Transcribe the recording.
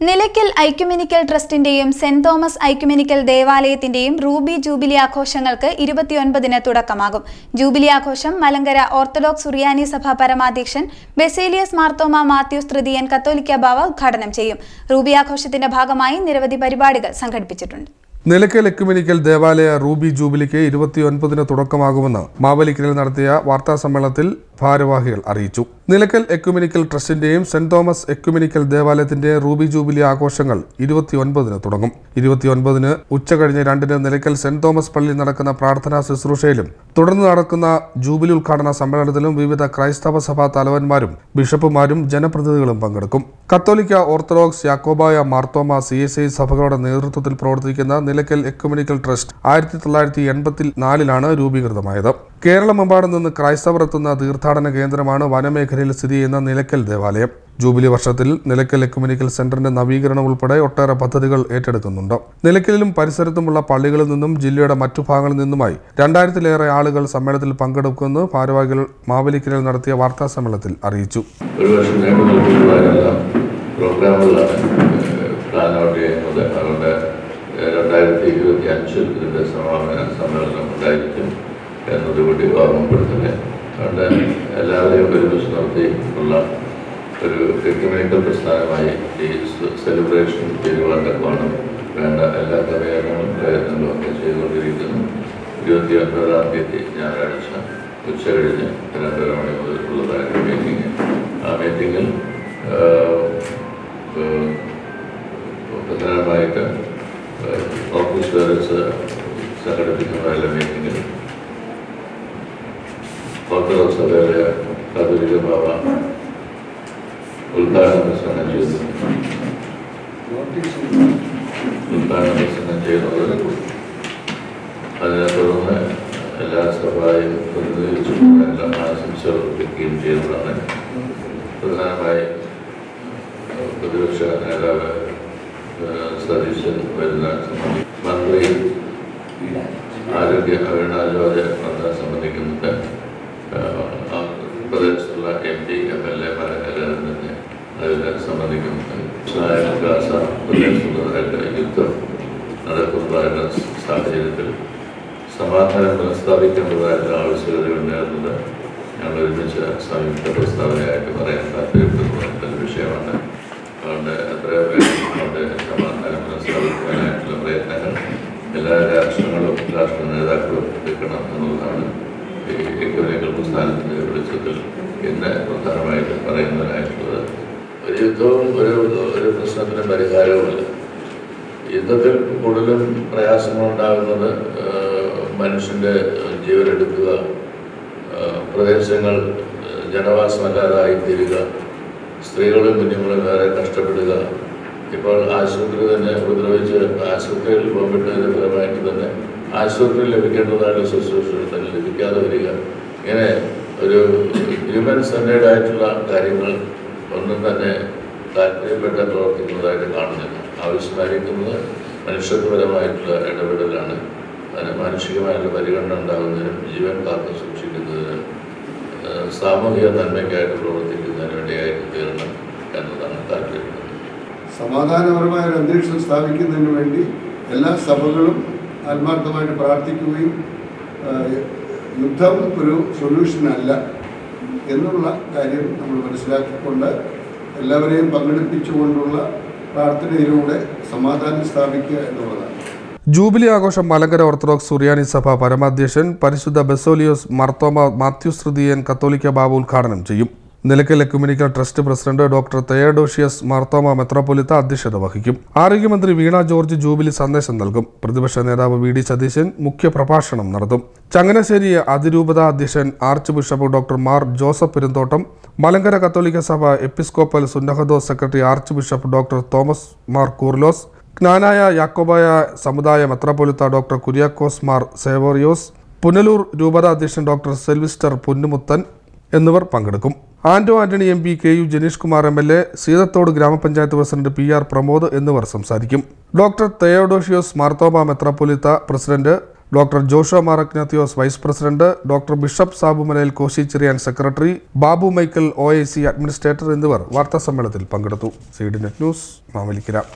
Nilakkal ecumenical ട്രസ്റ്റിന്റെയും saint Thomas ecumenical ദേവാലയത്തിന്റെയും ruby jubilee ആഘോഷങ്ങൾക്ക് ഇരുപത്തിയൊൻപതിന് തുടക്കമാകും. ജൂബിലി ആഘോഷം മലങ്കര ഓർത്തഡോക്സ് സുറിയാനി സഭ പരമാധ്യക്ഷൻ ബെസേലിയസ് മാർത്തോമ മാത്യൂസ് തൃതീയൻ കത്തോലിക്ക ബാവ ഉദ്ഘാടനം ചെയ്യും. റൂബി ആഘോഷത്തിന്റെ ഭാഗമായി നിരവധി പരിപാടികൾ സംഘടിപ്പിച്ചിട്ടുണ്ട്. നിലയ്ക്കൽ എക്കുമെനിക്കൽ ദേവാലയ റൂബി ജൂബിലിക്ക് ഇരുപത്തിയൊൻപതിന് തുടക്കമാകുമെന്ന് മാവലിക്കലിൽ നടത്തിയ വാർത്താ സമ്മേളനത്തിൽ ഭാരവാഹികൾ അറിയിച്ചു. നിലക്കൽ എക്യുമിനിക്കൽ ട്രസ്റ്റിന്റെയും സെന്റ് തോമസ് എക്യുമിനിക്കൽ ദേവാലയത്തിന്റെ റൂബി ജൂബിലി ആഘോഷങ്ങൾ ഇരുപത്തിയൊൻപതിന് തുടങ്ങും. ഇരുപത്തിയൊൻപതിന് ഉച്ചകഴിഞ്ഞ് രണ്ടിന് നിലയ്ക്കൽ സെന്റ് തോമസ് പള്ളിയിൽ നടക്കുന്ന പ്രാർത്ഥനാ ശുശ്രൂഷയിലും തുടർന്ന് നടക്കുന്ന ജൂബിലി ഉദ്ഘാടന സമ്മേളനത്തിലും വിവിധ ക്രൈസ്തവ സഭാ തലവന്മാരും ബിഷപ്പുമാരും ജനപ്രതിനിധികളും പങ്കെടുക്കും. കത്തോലിക്ക Orthodox Yakobaya Marthoma C S I സഭകളുടെ നേതൃത്വത്തിൽ പ്രവർത്തിക്കുന്ന നിലയ്ക്കൽ എക്യുമിനിക്കൽ ട്രസ്റ്റ് ആയിരത്തി തൊള്ളായിരത്തി എൺപത്തി നാലിലാണ് രൂപീകൃതമായത്. കേരളമെമ്പാടും നിന്ന് ക്രൈസ്തവർ എത്തുന്ന തീർത്ഥാടന കേന്ദ്രമാണ് വനമേഖലയിൽ സ്ഥിതി ചെയ്യുന്ന നിലയ്ക്കൽ ദേവാലയം. ജൂബിലി വർഷത്തിൽ നിലയ്ക്കൽ എക്കുമെനിക്കൽ സെന്ററിന്റെ നവീകരണം ഉൾപ്പെടെ ഒട്ടേറെ പദ്ധതികൾ ഏറ്റെടുക്കുന്നുണ്ട്. നിലയ്ക്കലിലും പരിസരത്തുമുള്ള പള്ളികളിൽ നിന്നും ജില്ലയുടെ മറ്റു ഭാഗങ്ങളിൽ നിന്നുമായി രണ്ടായിരത്തിലേറെ ആളുകൾ സമ്മേളനത്തിൽ പങ്കെടുക്കുമെന്ന് ഭാരവാഹികൾ മാവലിക്കലിൽ നടത്തിയ വാർത്താ സമ്മേളനത്തിൽ അറിയിച്ചു. പ്രോഗ്രാമുകളാണ് പ്ലാൻ ഔട്ട് ചെയ്യുന്നത്. അതുകൊണ്ട് രണ്ടായിരത്തി ഇരുപത്തി അഞ്ചിൽ ഇതിന്റെ എന്നതുകൂടി ഓർമ്മപ്പെടുത്തുകയാണ് അതുകൊണ്ട് എല്ലാവരെയും ഒരുമിച്ച് നടത്തി ഉള്ള ഒരു എക്യുമെനിക്കൽ പ്രസ്ഥാനമായി ഈ സെലിബ്രേഷൻ തീരുമാനമാണ് വേണ്ട എല്ലാ ക്രമീകരണങ്ങളും പ്രയത്നങ്ങളും ഒക്കെ ചെയ്തുകൊണ്ടിരിക്കുന്നു. ഇരുപത്തി ഒൻപതാം തീയതി ഞായറാഴ്ച ഉച്ച കഴിഞ്ഞ് രണ്ടര മണി മുതൽ ഉള്ളതായിട്ട് മീറ്റിംഗ് ആ മീറ്റിങ്ങിൽ പ്രധാനമായിട്ട് ഓഫീസ് വേറസ് സംഘടിപ്പിക്കുന്ന എല്ലാ മീറ്റിങ്ങിൽ ഓർത്തഡോക്സ് സഭയുടെ കാതോലിക ബാബ ഉദ്ഘാടന പ്രസംഗം ചെയ്തു ഉദ്ഘാടന പ്രസംഗം ചെയ്യുന്നത് അതിനെ തുടർന്ന് എല്ലാ സഭയും പ്രതിനിധീകരിച്ചുകൊണ്ട് എല്ലാ ആശംസകൾ അർപ്പിക്കുകയും ചെയ്യുന്നതാണ് പ്രധാനമായി പ്രതിപക്ഷ നേതാവ് സതീശൻ വരുന്ന മന്ത്രി ആരോഗ്യ അരുണാചാര്യ വന്ന് സംബന്ധിക്കുന്നുണ്ട് പ്രദേശത്തുള്ള എം പി എം എൽ എമാരെല്ലാവരും തന്നെ അതിൽ സംബന്ധിക്കുന്നുണ്ട് ഗാസ പ്രദേശത്തുള്ളതായിട്ട് യുദ്ധം നടക്കുന്നതായിട്ട് സാഹചര്യത്തിൽ സമാധാനം പ്രസ്താവിക്കേണ്ടതായിട്ടുള്ള ആവശ്യകതയുണ്ടായിരുന്നത് ഞങ്ങൾ ഒരുമിച്ച് സംയുക്ത പ്രസ്താവനയായിട്ട് പറയാൻ താല്പര്യപ്പെടുന്ന ഒരു വിഷയമാണ്. അതുകൊണ്ട് എത്രയോ വേഗം സമാധാനം പുനഃസ്ഥാപിക്കുവാനായിട്ടുള്ള പ്രയത്നങ്ങൾ എല്ലാ രാഷ്ട്രങ്ങളും രാഷ്ട്ര നേതാക്കളും എടുക്കണം എന്നുള്ളതാണ് ഈ എക്കോനമിക്കൽ പ്രസ്ഥാനത്തിന്റെ വെളിച്ചത്തിൽ ഇന്ന് പ്രധാനമായിട്ട് പറയുന്നതിനായിട്ടുള്ളത് ഒരു യുദ്ധവും ഒരു ഒരു പ്രശ്നത്തിന് പരിഹാരവുമില്ല. യുദ്ധത്തിൽ കൂടുതലും പ്രയാസങ്ങളുണ്ടാകുന്നത് മനുഷ്യന്റെ ജീവനെടുക്കുക പ്രദേശങ്ങൾ ജനവാസമല്ലാതായി തീരുക സ്ത്രീകളും കുഞ്ഞുങ്ങളും വേറെ കഷ്ടപ്പെടുക. ഇപ്പോൾ ആശുപത്രി തന്നെ ഉപദ്രവിച്ച് ആശുപത്രിയിൽ പോകപ്പെട്ടതിന്റെ ഫലമായിട്ട് തന്നെ ആശുപത്രിയിൽ ലഭിക്കേണ്ടതായിട്ടുള്ള ശുശ്രൂഷ ലഭിക്കാതെ വരിക. ഇങ്ങനെ ഒരു ഹ്യൂമൻ സെന്റേഡ് ആയിട്ടുള്ള കാര്യങ്ങൾ ഒന്നും തന്നെ താല്പര്യപ്പെട്ട് പ്രവർത്തിക്കുന്നതായിട്ട് കാണുന്നില്ല. ആവശ്യമായിരിക്കുന്നത് മനുഷ്യത്വപരമായിട്ടുള്ള ഇടപെടലാണ്. അതിന് മാനുഷികമായിട്ടുള്ള പരിഗണന ഉണ്ടാകുന്നതിനും ജീവൻ കാത്തു സൂക്ഷിക്കുന്നതിനും സാമൂഹിക നന്മയ്ക്കായിട്ട് പ്രവർത്തിക്കുന്നതിന് വേണ്ടിയായിട്ട് തീരണം എന്നതാണ് താല്പര്യപ്പെടുന്നത് സമാധാനപരമായ ഒരു അന്തരീക്ഷം സ്ഥാപിക്കുന്നതിന് വേണ്ടി എല്ലാ സഭകളും ആത്മാർത്ഥമായിട്ട് പ്രാർത്ഥിക്കുകയും യുദ്ധം ഒരു സൊല്യൂഷനല്ല എന്നുള്ള കാര്യം നമ്മൾ മനസ്സിലാക്കിക്കൊണ്ട് എല്ലാവരെയും പങ്കെടുപ്പിച്ചുകൊണ്ടുള്ള പ്രാർത്ഥനയിലൂടെ സമാധാനം സ്ഥാപിക്കുക എന്നുള്ളതാണ്. ജൂബിലി ആഘോഷം മലങ്കര ഓർത്തഡോക്സ് സുറിയാനി സഭ പരമാധ്യക്ഷൻ പരിശുദ്ധ ബെസോലിയോസ് മർത്തോമ മാത്യു ശ്രുതിയൻ കത്തോലിക്ക ബാബു ഉദ്ഘാടനം ചെയ്യും. Nilakkal ecumenical trust president doctor Theodosius Marthoma മെത്രോപൊലിത്ത അധ്യക്ഷത വഹിക്കും. ആരോഗ്യമന്ത്രി വീണ ജോർജ് ജൂബിലി സന്ദേശം നൽകും. പ്രതിപക്ഷ നേതാവ് വി ഡി സതീശൻ മുഖ്യ പ്രഭാഷണം നടത്തും. ചങ്ങനാശ്ശേരി അതിരൂപത അധ്യക്ഷൻ arch bishop doctor Mar Joseph Perumthottam Malankara കത്തോലിക്ക സഭ episcopal സുന്നഹദോസ് secretary archbishop doctor Thomas Mar Koorilose Knanaya Yakobaya സമുദായ മെത്രോപൊലിത്ത ഡോക്ടർ കുര്യാക്കോസ് മാർ സേവോറിയോസ് പുനലൂർ രൂപത അധ്യക്ഷൻ ഡോക്ടർ സെൽവിസ്റ്റർ പുന്നുമുത്തൻ എന്നിവർ പങ്കെടുക്കും. Anto Antony M P K U Janish Kumar M L A Seethathode grama panchayat president P R Pramod എന്നിവർ സംസാരിക്കും. ഡോക്ടർ തെയോഡോഷിയോസ് മാർത്തോമ മെത്രാപ്പൊലിത്ത president doctor ജോഷോ Mar vice president doctor bishop Sabu Malayil Koshy Cherian secretary Babu Michael O administrator എന്നിവർ വാർത്താസമ്മേളനത്തിൽ പങ്കെടുത്തു. Seed Net News Mavelikara.